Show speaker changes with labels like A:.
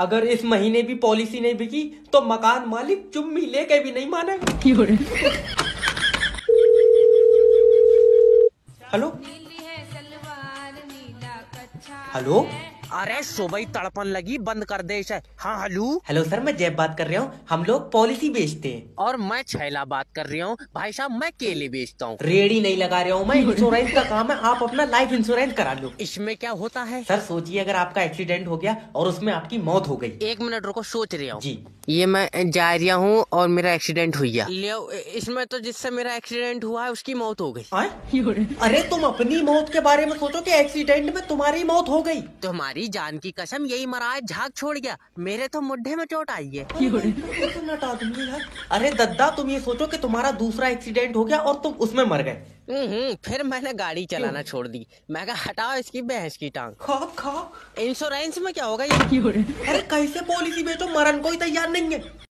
A: अगर इस महीने भी पॉलिसी नहीं बिकी तो मकान मालिक चुम्मी लेके भी नहीं माने। हेलो? हेलो?
B: अरे सुबह ही तड़पन लगी बंद कर दे इसे। हाँ हेलो?
A: हेलो सर मैं जैब बात कर रहा हूँ। हम लोग पॉलिसी बेचते हैं।
B: और मैं छैला बात कर रही हूँ। भाई साहब मैं केले बेचता हूँ।
A: रेडी नहीं लगा रहा हूँ मैं इंश्योरेंस का काम है आप अपना लाइफ इंश्योरेंस करा लो।
B: इसमें क्या होता है?
A: सर सोचिए अगर आपका एक्सीडेंट हो गया और उसमें आपकी मौत हो गई।
B: एक मिनट रुको सोच रहा हूँ।
A: जी।
B: ये मैं जा रहा हूँ और मेरा एक्सीडेंट हुई गया। इसमें तो जिससे मेरा एक्सीडेंट हुआ है उसकी मौत हो गई।
A: अरे तुम अपनी मौत के बारे में सोचो कि एक्सीडेंट में तुम्हारी मौत हो गई।
B: तुम्हारी जान की कसम यही मरा है झाग छोड़ गया। मेरे तो मुड्ढे में चोट आई है।
A: तो यार अरे दद्दा तुम ये सोचो कि तुम्हारा दूसरा एक्सीडेंट हो गया और तुम उसमें मर गए।
B: हम्म, फिर मैंने गाड़ी चलाना छोड़ दी। मैं कहा हटाओ इसकी बहस की टांग।
A: खाओ खाओ।
B: इंश्योरेंस में क्या होगा ये?
A: अरे कैसे पॉलिसी बेचो? मरण कोई तैयार नहीं है।